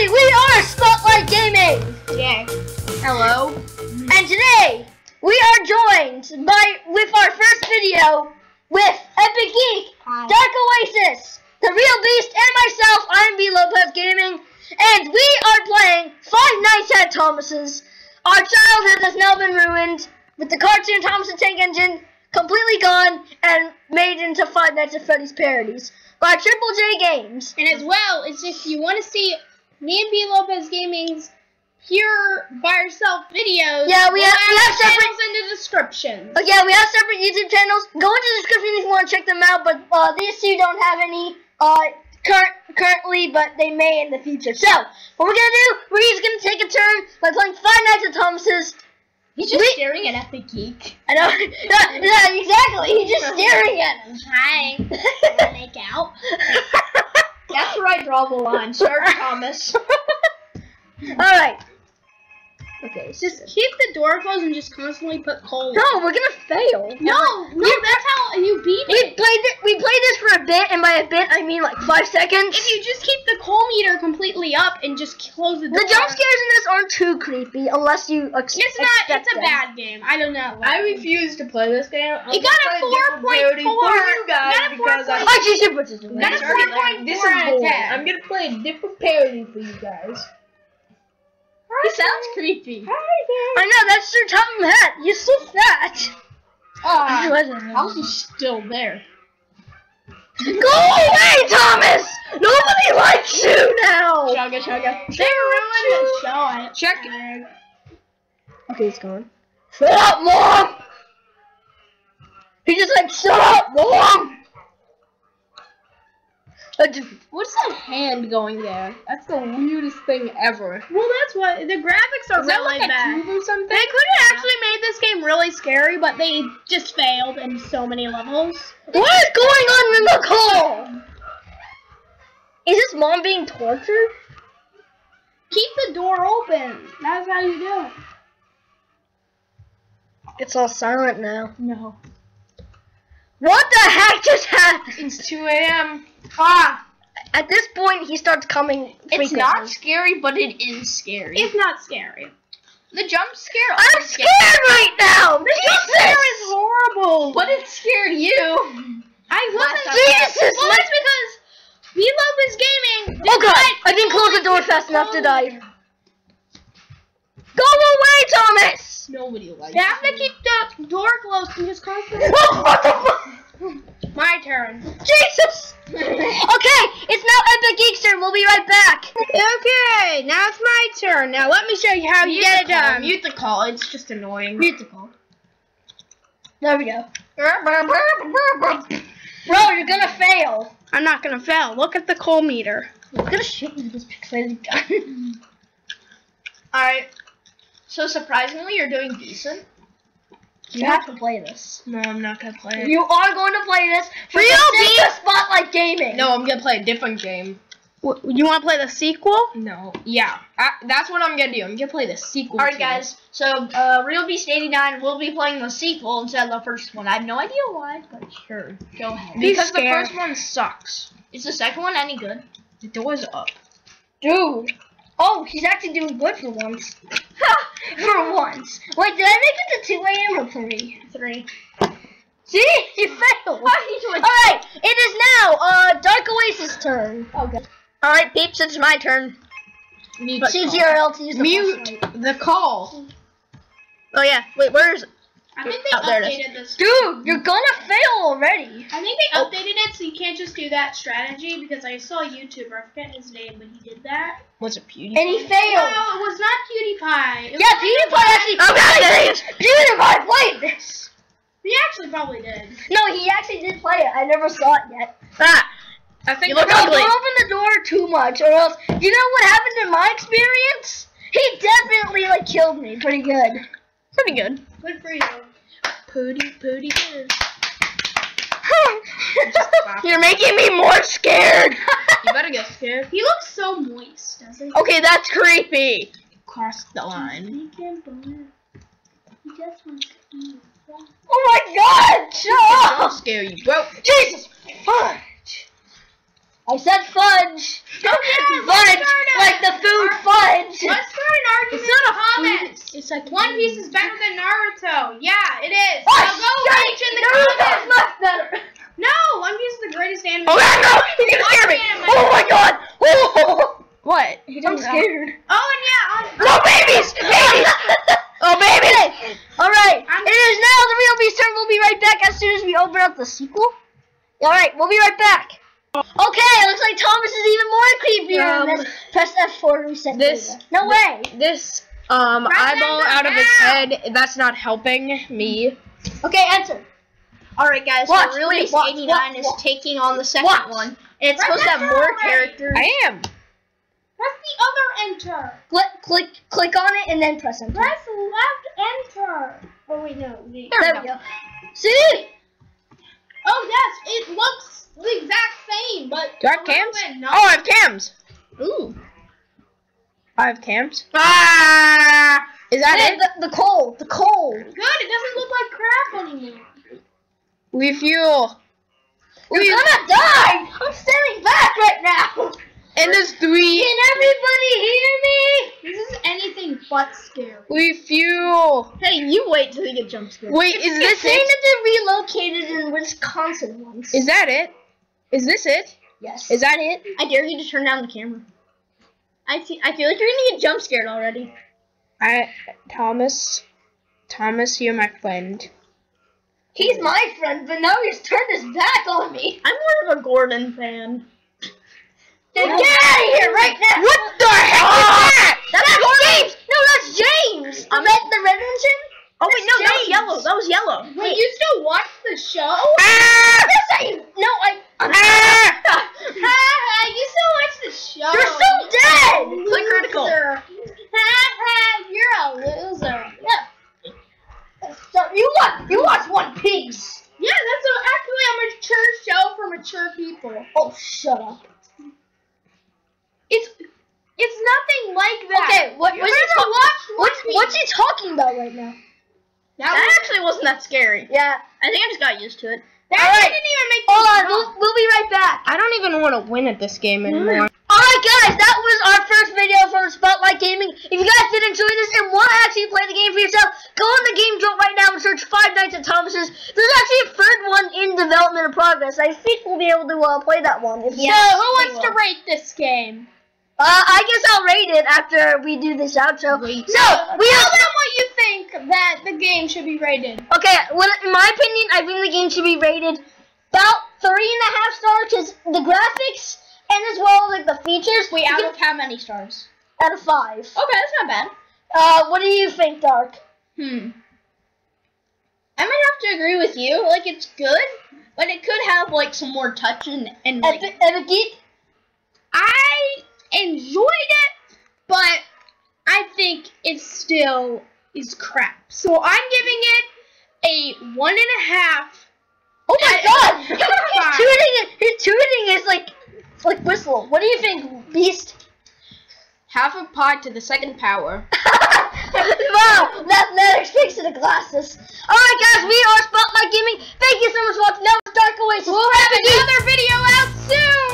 everybody, we are Spotlight Gaming! Yeah. Hello. Mm-hmm. And today, we are joined by, with our first video, with Epic Geek, Hi. Dark Oasis, The Real Beast, and myself, I'm B Lopez Gaming, and we are playing Five Nights at Thomas's. Our childhood has now been ruined, with the cartoon Thomas the Tank Engine completely gone and made into Five Nights at Freddy's parodies by Triple J Games. And as well, it's if you want to see me and B Lopez Gaming's pure by yourself videos. Yeah, we have- we have separate- channels in the description. But yeah, we have separate YouTube channels. Go into the description if you want to check them out. But uh, these two don't have any uh, current currently, but they may in the future. So what we're gonna do? We're just gonna take a turn by playing Five Nights at Thomas's. He's just we- staring at the Geek. I know. yeah, exactly. He's just staring at him. Hi. Wanna make out? That's where I draw the line. Sir Thomas. All right. Okay. It's just. Keep the door closed and just constantly put coal. No, we're gonna fail. No, no, that's how you beat We it. played it. We played this for a bit, and by a bit I mean like five seconds. If you just keep the coal meter completely up and just close the door. the jump scares in this aren't too creepy unless you ex- It's not. expect It's a them. bad game. I don't know. I refuse to play this game. I'm It got a 4.4. you guys, Got a because I. 4.4. Oh, geez, you put this in Got a four- 4.4 This is out of boring. 10. I'm gonna play a different parody for you guys. It sounds creepy. I know, that's your Tom hat. You're so fat. Uh, how's he still there? Go away, Thomas! Nobody likes you now! Chugga chugga. They ruined the show. it. Check. Okay, he's gone. Shut up, Mom! He just like, shut up, Mom! What's that hand going there? That's the weirdest thing ever. Well, that's what the graphics are Is that really like a bad. tube or something? They could have actually made this game really scary, but they just failed in so many levels. What is going on in the call? Is this mom being tortured? Keep the door open. That's how you do it. It's all silent now. No. What the heck just happened? It's 2 a.m. Ah, At this point, he starts coming. It's not scary, but it is scary. it's not scary. the jump scare. I'm is scared right now. Jesus. It's horrible. But it scared you. I wasn't. Jesus, Well, my- that's because we love this gaming. Oh god, I didn't close the door fast enough to die. Go away, Thomas! Nobody likes You have to keep the door closed and just constantly. what the fuck? My turn. Jesus! Okay, it's now Epic Geek's turn. We'll be right back. Okay, now it's my turn. Now let me show you how you get it done. Mute the call. It's just annoying. Beautiful. There we go. Bro, you're gonna fail. I'm not gonna fail. Look at the coal meter. I'm gonna shoot you with this pixelated gun. Alright. So surprisingly, you're doing decent. you have to play this. No, I'm not gonna play it. You are going to play this for Real the sake of Spotlight Gaming. No, I'm gonna play a different game. You want to play the sequel? No. Yeah, I, that's what I'm gonna do. I'm gonna play the sequel. Alright to guys, so uh, Real Beast 89 will be playing the sequel instead of the first one. I have no idea why, but sure, go ahead. this. Because the first one sucks. Is the second one any good? The door's up. Dude. Oh, he's actually doing good for once. for once. Wait, did I make it to 2 a.m. or 3? 3. See? You failed. Alright, it is now uh, Dark Oasis' turn. Okay. Alright, peeps, it's my turn. Mute. CGRL to use the Mute the call. Oh, yeah. Wait, where's. I think they Oh, there it is. updated this. Dude, you're gonna fail already. I think they updated it so you can't just do that strategy because I saw a YouTuber, I forget his name, but he did that. Was it PewDiePie? And he failed. No, failed. it was not PewDiePie. It Yeah, was PewDiePie actually. Oh, PewDiePie played this. He actually probably did. No, he actually did play it. I never saw it yet. Ah, I think You look that's don't open the door too much, or else. You know what happened in my experience? He definitely like killed me pretty good. pretty good. Good for you. Pooty pooty poo. You're making me more scared. You better get scared. He looks so moist, doesn't he? okay, that's creepy. Cross the line. He can't believe He just wants to eat. Oh my God! Shut I'll up! scare you, bro. Jesus! Fudge! I said fudge yeah, let's fudge, start a- like the food our- fudge. Let's start an argument It's not in a the comments. food. It's like One Piece is better than Naruto. Yeah, it is. Oh, now go rage in the Naruto's comments. much better. No, One Piece is the greatest anime. Oh god, no! He's gonna scare me! Oh my god! Oh! What? I'm scared. Oh, and yeah, on, No babies! Babies! Oh babies! All right, I'm- it is now the real beast turn. We'll be right back as soon as we open up the sequel. All right, we'll be right back. Okay, it looks like Thomas is even more creepier. Um, press F4 to reset. this- data. No way. This um eyeball out of his head, that's not helping me. Okay, enter. Alright guys, Watch, so Real wait, Beast watch, 89 watch, is watch. taking on the second Watch. one. And it's Press supposed to have more already. characters. I am. press the other enter. Click, click, click on it, and then press enter. Press left enter. Oh wait, no. the- There we go. See? Oh yes, it looks the exact same, but Do I have cams? bit Oh, not- I have cams. Ooh. I have cams. Ah! Is that Hey, it? the, the coal, the coal. Good. It doesn't look like crap anymore. Refuel. You're gonna die. I'm standing back right now. And there's three. Can everybody hear me? This is anything but scary. Refuel. Hey, you wait till you get jump scared. Wait, is this It's saying it? that they're relocated in Wisconsin once. Is that it? Is this it? yes. Is that it? I dare you to turn down the camera. I see. I feel like you're gonna get jump scared already. I Thomas. Thomas, you're my friend. He's my friend, but now he's turned his back on me. I'm more of a Gordon fan. Then get out of here right now. What the heck is that? That's, James. No, that's James. The red, the red engine. Oh wait, no, that was yellow. That was yellow. Wait, you still watch the show? Ah! Yes, I. No, I. Ah! Ha you still watch the show? You're so dead. Click critical. Loser. Ha ha, you're a loser. Yeah. So you watch. You watch One Piece. Yeah, that's a, actually a mature show for mature people. Oh, shut up. It's it's nothing like that. Okay, what- You what's he never ta- watched One What's Piece. What's he talking about right now? That, That was, actually wasn't that scary. Yeah. I think I just got used to it. that Alright. didn't even make Hold me on. We'll, we'll be right back. I don't even want to win at this game anymore. Alright guys, that was our first video from Spotlight Gaming. If you guys did enjoy this and want to actually play the game for yourself, go on the game jolt right now and search Five Nights at Thomas's. There's actually a third one in development and progress. I think we'll be able to uh, play that one. If So you- who wants to rate this game? Uh, I guess I'll rate it after we do this outro. Wait. So, we Tell them what you think that the game should be rated. Okay, well, in my opinion, I think the game should be rated about three and a half stars because the graphics and as well as like the features. Wait, out of how many stars? out of five. Okay, that's not bad. Uh, what do you think, Dark? Hmm. I might have to agree with you. Like it's good, but it could have like some more touch and and like Epic, Epic Geek? I enjoyed it, but I think it still is crap. So I'm giving it a one and a half. Oh my god! He's tooting! He's tooting his like, like whistle. What do you think, Beast? Half a pod to the second power. wow, mathematics takes to the glasses. Alright guys, we are Spotlight Gaming. Thank you so much for watching. That was Dark Oasis. We'll have another video out soon